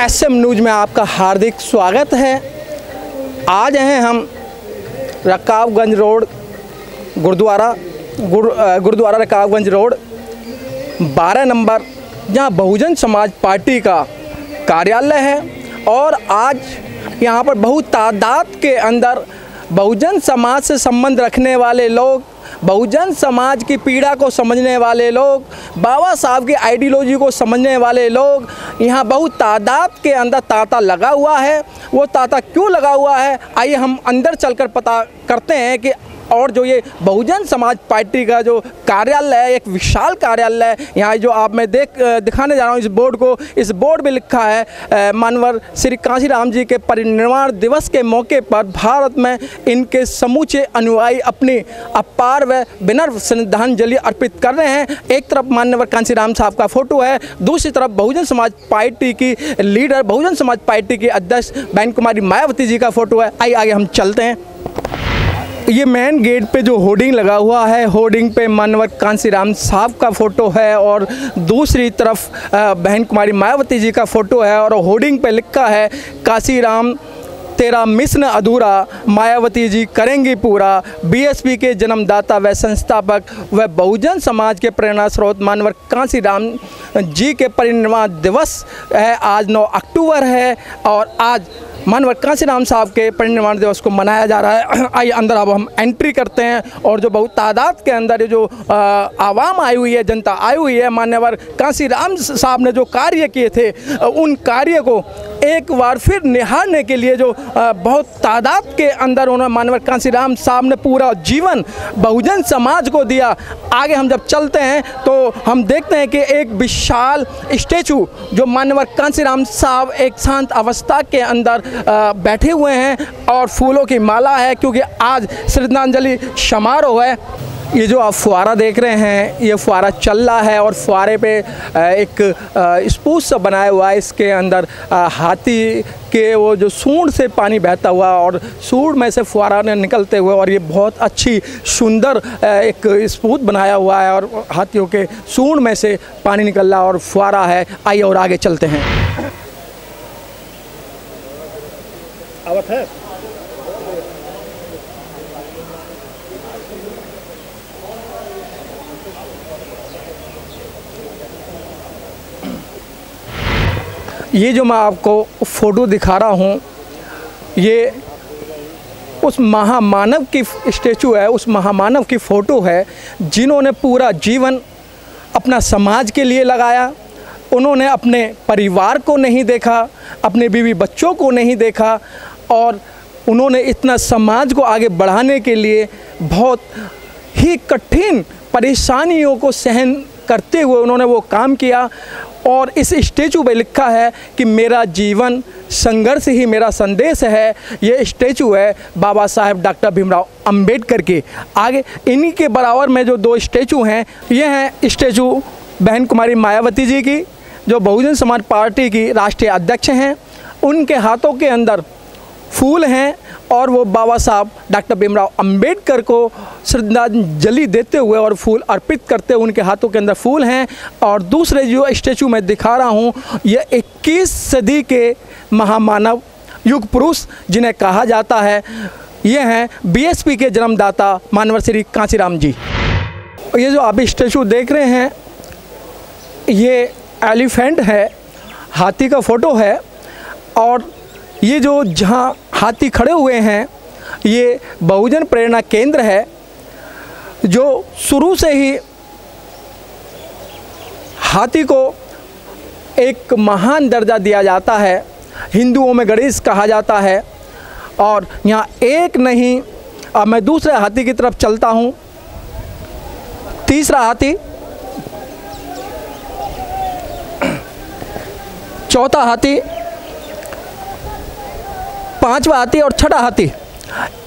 S M news में आपका हार्दिक स्वागत है। आज हैं हम रकाबगंज रोड, गुरुद्वारा, गुरु गुरुद्वारा रकाबगंज रोड 12 नंबर, जहाँ बहुजन समाज पार्टी का कार्यालय है। और आज यहाँ पर बहुत तादाद के अंदर बहुजन समाज से संबंध रखने वाले लोग बहुजन समाज की पीड़ा को समझने वाले लोग, बाबा साहब की आइडियोलॉजी को समझने वाले लोग, यहाँ बहुत तादाद के अंदर तांता लगा हुआ है। वो तांता क्यों लगा हुआ है? आइए हम अंदर चलकर पता करते हैं कि और जो ये बहुजन समाज पार्टी का जो कार्यालय है, एक विशाल कार्यालय है, यहाँ जो आप मैं देख दिखाने जा रहा हूँ इस बोर्ड को, इस बोर्ड में लिखा है मानवर श्री कांशीराम जी के परिनिर्वाण दिवस के मौके पर भारत में इनके समूचे अनुयायी अपनी अपार व विनर्व श्रद्धांजलि अर्पित कर रहे हैं। एक तरफ़ मान्यवर कांशीराम साहब का फ़ोटो है, दूसरी तरफ़ बहुजन समाज पार्टी की लीडर, बहुजन समाज पार्टी की अध्यक्ष बहन कुमारी मायावती जी का फ़ोटो है। आइए आगे हम चलते हैं। ये मेन गेट पे जो होर्डिंग लगा हुआ है होर्डिंग पे मानवर कांसीराम साहब का फ़ोटो है और दूसरी तरफ़ बहन कुमारी मायावती जी का फ़ोटो है और होर्डिंग पे लिखा है काशीराम तेरा मिशन अधूरा, मायावती जी करेंगी पूरा। बीएसपी के जन्मदाता व संस्थापक व बहुजन समाज के प्रेरणा स्रोत मानवर कांसीराम जी के परिनिर्वाण दिवस है। आज 9 अक्टूबर है और आज मानवर कांसीराम साहब के परिनिर्वाण दिवस को मनाया जा रहा है। आइए अंदर अब हम एंट्री करते हैं और जो बहुत तादाद के अंदर जो आवाम आई हुई है, जनता आई हुई है, मान्यवर कांसीराम साहब ने जो कार्य किए थे, उन कार्य को एक बार फिर निहारने के लिए जो बहुत तादाद के अंदर उन्होंने मानवर कांसीराम साहब ने पूरा जीवन बहुजन समाज को दिया। आगे हम जब चलते हैं तो हम देखते हैं कि एक विशाल स्टेचू जो मान्यवर कांसीराम साहब एक शांत अवस्था के अंदर बैठे हुए हैं और फूलों की माला है, क्योंकि आज श्रद्धांजलि समारोह है। ये जो आप फुहारा देख रहे हैं, ये फुहारा चल रहा है और फुहारे पे एक स्पूस सा बनाया हुआ है। इसके अंदर हाथी के वो जो सूंड से पानी बहता हुआ और सूंड में से फुहारा ने निकलते हुए और ये बहुत अच्छी, सुंदर एक स्पूत बनाया हुआ है और हाथियों के सूंड में से पानी निकल रहा और फुहारा है। आइए और आगे चलते हैं। है। ये जो मैं आपको फ़ोटो दिखा रहा हूँ, ये उस महामानव की स्टेचू है, उस महामानव की फ़ोटो है, जिन्होंने पूरा जीवन अपना समाज के लिए लगाया, उन्होंने अपने परिवार को नहीं देखा, अपने बीवी बच्चों को नहीं देखा, और उन्होंने इतना समाज को आगे बढ़ाने के लिए बहुत ही कठिन परेशानियों को सहन करते हुए उन्होंने वो काम किया और इस स्टेचू पे लिखा है कि मेरा जीवन संघर्ष ही मेरा संदेश है। ये स्टेचू है बाबा साहेब डॉक्टर भीमराव अंबेडकर के। आगे इन्हीं के बराबर में जो दो स्टेचू हैं, ये हैं स्टेचू बहन कुमारी मायावती जी की, जो बहुजन समाज पार्टी की राष्ट्रीय अध्यक्ष हैं। उनके हाथों के अंदर फूल हैं और वो बाबा साहब डॉक्टर भीमराव अंबेडकर को श्रद्धांजलि देते हुए और फूल अर्पित करते हुए उनके हाथों के अंदर फूल हैं। और दूसरे जो स्टेचू मैं दिखा रहा हूँ ये 21 सदी के महामानव युग पुरुष जिन्हें कहा जाता है। ये हैं बीएसपी के जन्मदाता मानवर श्री कांसीराम जी। ये जो आप स्टेचू देख रहे हैं, ये एलिफेंट है, हाथी का फ़ोटो है और ये जो जहाँ हाथी खड़े हुए हैं, ये बहुजन प्रेरणा केंद्र है, जो शुरू से ही हाथी को एक महान दर्जा दिया जाता है, हिंदुओं में गणेश कहा जाता है, और यहाँ एक नहीं, अब मैं दूसरे हाथी की तरफ़ चलता हूँ। तीसरा हाथी, चौथा हाथी पांचवा हाथी और छठा हाथी।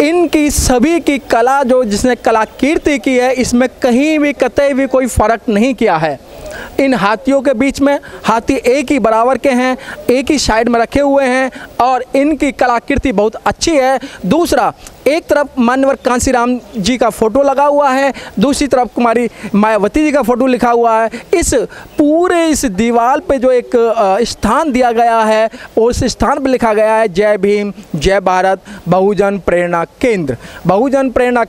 इनकी सभी की कला जो जिसने कला कीर्ति की है, इसमें कहीं भी कतई भी कोई फ़र्क नहीं किया है। इन हाथियों के बीच में हाथी एक ही बराबर के हैं, एक ही साइड में रखे हुए हैं और इनकी कलाकृति बहुत अच्छी है। दूसरा, एक तरफ़ मान्यवर कांसीराम जी का फ़ोटो लगा हुआ है, दूसरी तरफ़ कुमारी मायावती जी का फ़ोटो लिखा हुआ है। इस पूरे इस दीवार पे जो एक स्थान दिया गया है, उस स्थान पे लिखा गया है, जय भीम, जय भारत, बहुजन प्रेरणा केंद्र। बहुजन प्रेरणा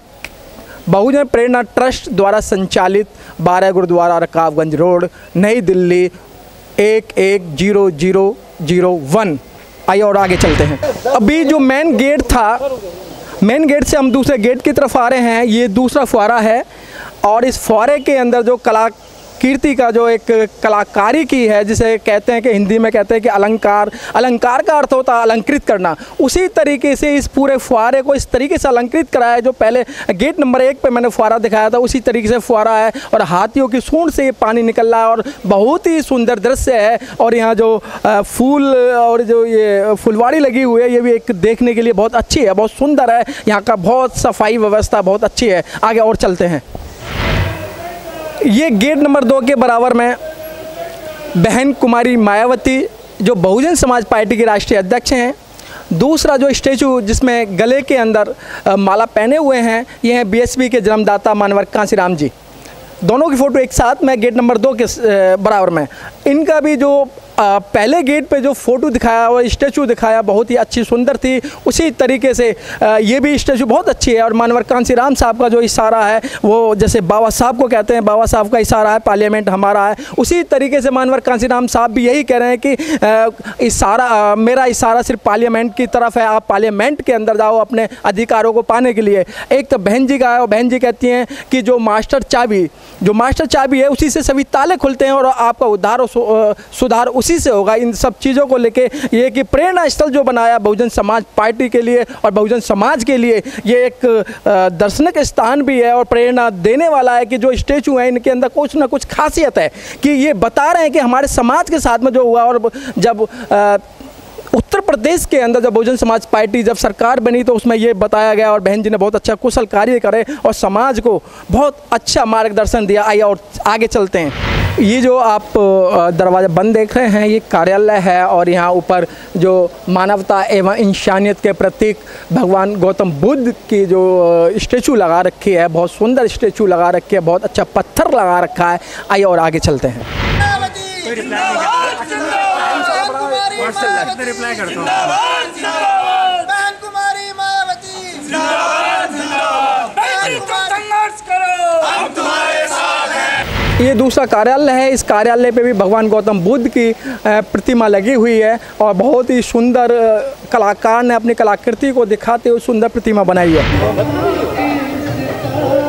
बहुजन प्रेरणा ट्रस्ट द्वारा संचालित बारह गुरुद्वारा रकाबगंज रोड, नई दिल्ली, एक एक ज़ीरो ज़ीरो ज़ीरो वन। आइए और आगे चलते हैं। अभी जो मेन गेट था मेन गेट से हम दूसरे गेट की तरफ़ आ रहे हैं, ये दूसरा फुहारा है और इस फुहारे के अंदर जो कला कीर्ति का जो एक कलाकारी की है, जिसे कहते हैं कि हिंदी में कहते हैं कि अलंकार अलंकार का अर्थ होता है अलंकृत करना। उसी तरीके से इस पूरे फुहारे को इस तरीके से अलंकृत कराया है, जो पहले गेट नंबर एक पे मैंने फुहारा दिखाया था, उसी तरीके से फुहारा है और हाथियों की सूंड से ये पानी निकल रहा है और बहुत ही सुंदर दृश्य है। और यहाँ जो फूल और जो ये फुलवाड़ी लगी हुई है, ये भी एक देखने के लिए बहुत अच्छी है, बहुत सुंदर है। यहाँ का बहुत सफ़ाई व्यवस्था बहुत अच्छी है। आगे और चलते हैं। ये गेट नंबर दो के बराबर में बहन कुमारी मायावती, जो बहुजन समाज पार्टी के राष्ट्रीय अध्यक्ष हैं। दूसरा जो स्टेचू जिसमें गले के अंदर माला पहने हुए हैं, ये हैं बीएसपी के जन्मदाता मानवर कांसीराम जी। दोनों की फ़ोटो एक साथ में गेट नंबर दो के बराबर में। इनका भी जो अ, पहले गेट पे जो फ़ोटो दिखाया और स्टेचू दिखाया बहुत ही अच्छी सुंदर थी। उसी तरीके से अ, ये भी स्टेचू बहुत अच्छी है और मानवर कांसी राम साहब का जो इशारा है वो जैसे बाबा साहब को कहते हैं बाबा साहब का इशारा है पार्लियामेंट हमारा है। उसी तरीके से मानवर कांसी राम साहब भी यही कह रहे हैं कि इशारा मेरा इशारा सिर्फ़ पार्लियामेंट की तरफ़ है आप पार्लियामेंट के अंदर जाओ अपने अधिकारों को पाने के लिए। एक तो बहन जी का है और बहन जी कहती हैं कि जो मास्टर चाबी जो मास्टर चाबी है उसी से सभी ताले खुलते हैं और आपका उद्धार और सुधार उसी से होगा। इन सब चीज़ों को लेके ये कि प्रेरणा स्थल जो बनाया बहुजन समाज पार्टी के लिए और बहुजन समाज के लिए ये एक दर्शनिक स्थान भी है और प्रेरणा देने वाला है कि जो स्टेचू हैं इनके अंदर कुछ ना कुछ खासियत है कि ये बता रहे हैं कि हमारे समाज के साथ में जो हुआ और जब अ, उत्तर प्रदेश के अंदर जब बहुजन समाज पार्टी जब सरकार बनी तो उसमें ये बताया गया और बहन जी ने बहुत अच्छा कुशल कार्य करे और समाज को बहुत अच्छा मार्गदर्शन दिया। आइए और आगे चलते हैं। ये जो आप दरवाज़ा बंद देख रहे हैं ये कार्यालय है और यहाँ ऊपर जो मानवता एवं इंसानियत के प्रतीक भगवान गौतम बुद्ध की जो स्टेचू लगा रखी है बहुत सुंदर स्टेचू लगा रखी है बहुत अच्छा पत्थर लगा रखा है। आइए और आगे चलते हैं। रिप्लाई करता हूँ ये दूसरा कार्यालय है। इस कार्यालय पे भी भगवान गौतम बुद्ध की प्रतिमा लगी हुई है और बहुत ही सुंदर कलाकार ने अपनी कलाकृति को दिखाते हुए सुंदर प्रतिमा बनाई है।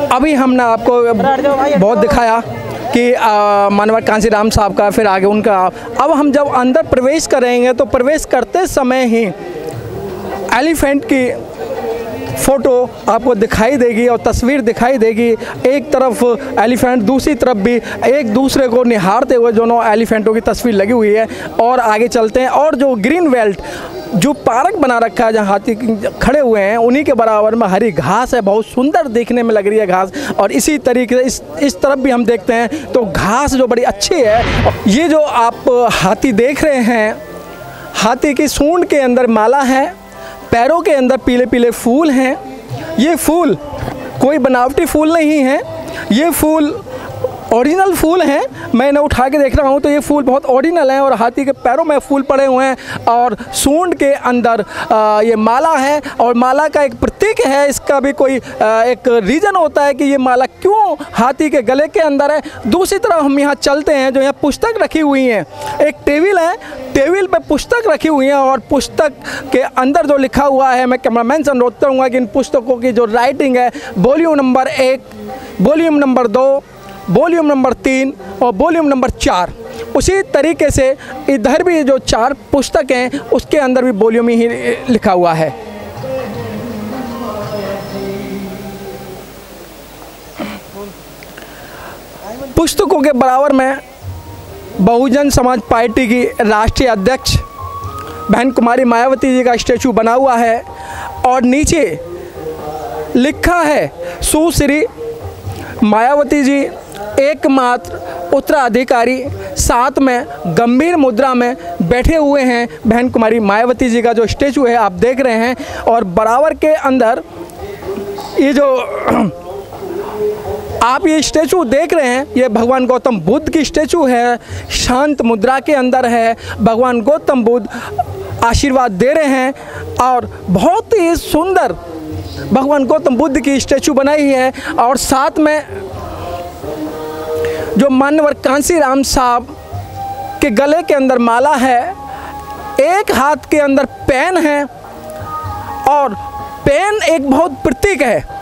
अभी हमने आपको बहुत दिखाया कि मानवर कांसी राम साहब का, फिर आगे उनका। अब हम जब अंदर प्रवेश करेंगे तो प्रवेश करते समय ही एलिफेंट की फ़ोटो आपको दिखाई देगी और तस्वीर दिखाई देगी। एक तरफ़ एलिफेंट, दूसरी तरफ़ भी एक दूसरे को निहारते हुए दोनों एलिफेंटों की तस्वीर लगी हुई है और आगे चलते हैं। और जो ग्रीन वेल्ट जो पार्क बना रखा है जहाँ हाथी खड़े हुए हैं, उन्हीं के बराबर में हरी घास है। बहुत सुंदर देखने में लग रही है घास। और इसी तरीके से इस इस तरफ़ भी हम देखते हैं तो घास जो बड़ी अच्छी है, ये जो आप हाथी देख रहे हैं, हाथी की सूंड के अंदर माला है। पैरों के अंदर पीले पीले फूल हैं। ये फूल कोई बनावटी फूल नहीं है। ये फूल ओरिजिनल फूल हैं। मैं इन्हें उठा के देख रहा हूँ तो ये फूल बहुत ओरिजिनल हैं और हाथी के पैरों में फूल पड़े हुए हैं और सूंड के अंदर ये माला है और माला का एक प्रतीक है। इसका भी कोई एक रीज़न होता है कि ये माला क्यों हाथी के गले के अंदर है। दूसरी तरफ़ हम यहाँ चलते हैं, जो यहाँ पुस्तक रखी हुई हैं। एक टेबल है, टेबल पर पुस्तक रखी हुई हैं और पुस्तक के अंदर जो लिखा हुआ है, मैं कैमरामैन से अनुरोध करूँगा कि इन पुस्तकों की जो राइटिंग है, वॉल्यूम नंबर एक, वॉल्यूम नंबर दो वॉल्यूम नंबर तीन और वॉल्यूम नंबर चार। उसी तरीके से इधर भी जो चार पुस्तक हैं, उसके अंदर भी वॉल्यूम ही लिखा हुआ है। पुस्तकों के बराबर में बहुजन समाज पार्टी की राष्ट्रीय अध्यक्ष बहन कुमारी मायावती जी का स्टेचू बना हुआ है और नीचे लिखा है, सुश्री मायावती जी एकमात्र उत्तराधिकारी साथ में गंभीर मुद्रा में बैठे हुए हैं बहन कुमारी मायावती जी का जो स्टेचू है, आप देख रहे हैं। और बराबर के अंदर ये जो आप ये स्टेचू देख रहे हैं, ये भगवान गौतम बुद्ध की स्टेचू है, शांत मुद्रा के अंदर है, भगवान गौतम बुद्ध आशीर्वाद दे रहे हैं, और बहुत ही सुंदर भगवान गौतम बुद्ध की स्टेचू बनाई है, और साथ में जो मानवर कांसी राम साहब के गले के अंदर माला है, एक हाथ के अंदर पेन है और पेन एक बहुत प्रतीक है।